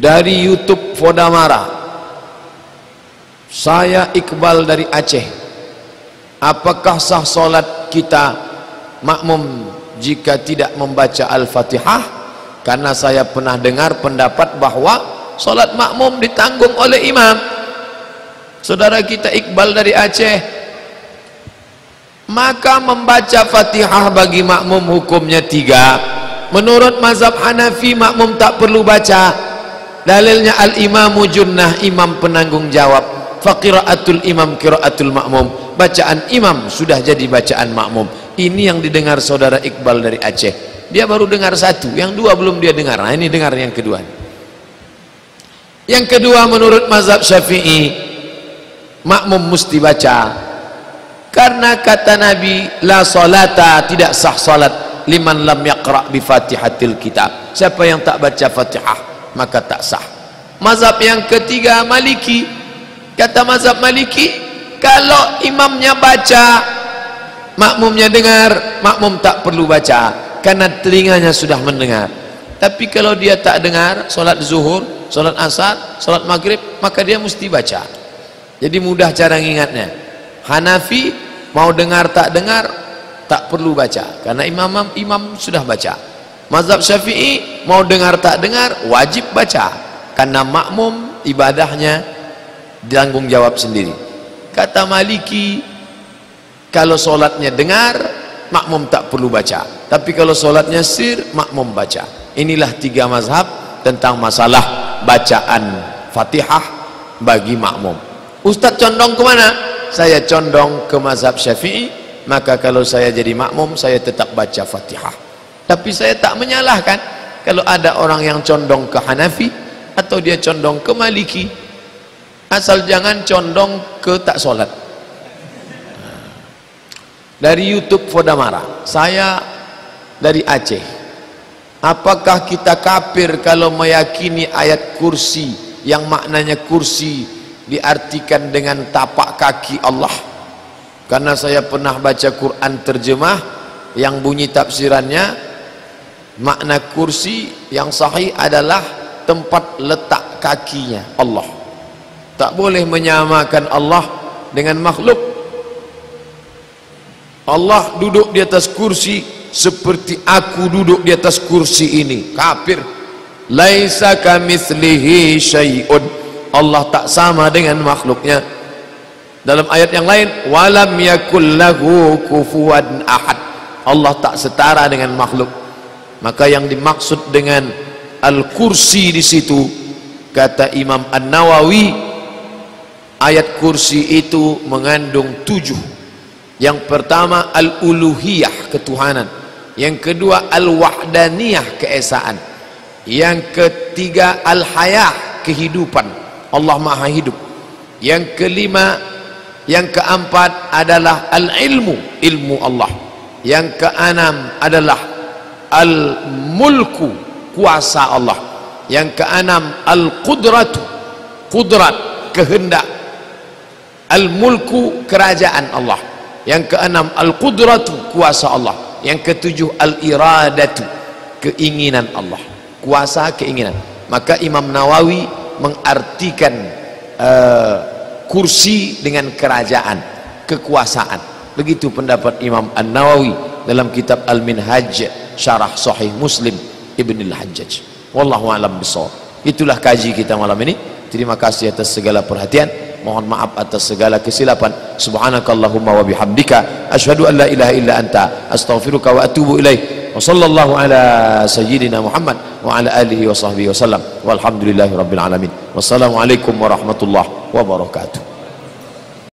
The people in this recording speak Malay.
dari YouTube Fodamara saya Iqbal dari Aceh. Apakah sah solat kita? Makmum jika tidak membaca Al-Fatihah karena saya pernah dengar pendapat bahawa solat makmum ditanggung oleh imam. Saudara kita Iqbal dari Aceh maka membaca Fatihah bagi makmum hukumnya tiga. Menurut mazhab Hanafi makmum tak perlu baca dalilnya al-imamu junnah imam penanggung jawab. Faqiraatul imam qiraatul makmum. Bacaan imam sudah jadi bacaan makmum. Ini yang didengar saudara Iqbal dari Aceh. Dia baru dengar satu yang dua belum dia dengar. Nah ini dengar yang kedua. Yang kedua menurut mazhab syafi'i makmum mesti baca. Karena kata Nabi la salata tidak sah salat. Liman lam yaqra bi fatihatil kitab. Siapa yang tak baca fatihah maka tak sah. Mazhab yang ketiga maliki. Kata mazhab maliki kalau imamnya baca makmumnya dengar makmum tak perlu baca karena telinganya sudah mendengar. Tapi kalau dia tak dengar solat zuhur solat asar solat maghrib maka dia mesti baca. Jadi mudah cara ingatnya Hanafi mau dengar tak dengar tak perlu baca. Karena imam imam sudah baca mazhab syafi'i mau dengar tak dengar wajib baca. Karena makmum ibadahnya ditanggung jawab sendiri. Kata maliki kalau solatnya dengar makmum tak perlu baca. Tapi kalau solatnya sir makmum baca. Inilah tiga mazhab tentang masalah bacaan fatihah bagi makmum. Ustaz condong ke mana? Saya condong ke mazhab syafi'i. Maka kalau saya jadi makmum saya tetap baca fatihah tapi saya tak menyalahkan kalau ada orang yang condong ke Hanafi atau dia condong ke Maliki. Asal jangan condong ke tak solat. Dari YouTube Fodamara saya dari Aceh. Apakah kita kafir kalau meyakini ayat kursi yang maknanya kursi diartikan dengan tapak kaki Allah? Karena saya pernah baca Quran terjemah yang bunyi tafsirannya makna kursi yang sahih adalah tempat letak kakinya Allah. Tak boleh menyamakan Allah dengan makhluk. Allah duduk di atas kursi seperti aku duduk di atas kursi ini. Kafir. Laisa kamitslihi syai'un. Allah tak sama dengan makhluknya. Dalam ayat yang lain walam yakul lahu kufuwan ahad. Allah tak setara dengan makhluk maka yang dimaksud dengan al-kursi di situ kata Imam An-Nawawi ayat kursi itu mengandung tujuh. Yang pertama al-uluhiyah ketuhanan. Yang kedua al-wahdaniyah keesaan. Yang ketiga al-hayah kehidupan. Allah maha hidup. Yang kelima yang keempat adalah al-ilmu ilmu Allah. Yang keenam adalah al-mulku kuasa Allah. Yang keenam al-qudratu kudrat kehendak. Al-mulku kerajaan Allah. Yang keenam al-qudratu kuasa Allah. Yang ketujuh al-iradatu keinginan Allah. Kuasa keinginan. Maka Imam Nawawi mengartikan uh, kursi dengan kerajaan kekuasaan. Begitu pendapat Imam An-Nawawi dalam kitab Al-Minhaj syarah sahih muslim ibn al-hajjaj wallahu alam bisawab itulah kaji kita malam ini. Terima kasih atas segala perhatian. Mohon maaf atas segala kesilapan. Subhanakallahumma wa bihamdika. Asyhadu an la ilaha illa anta. Astaghfiruka wa atubu ilaih. Wa sallallahu ala sayyidina muhammad wa ala alihi wa sahbihi wa sallam. Walhamdulillahi rabbil alamin. Wassalamu alaikum warahmatullahi wabarakatuh